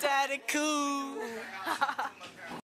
Daddy cool.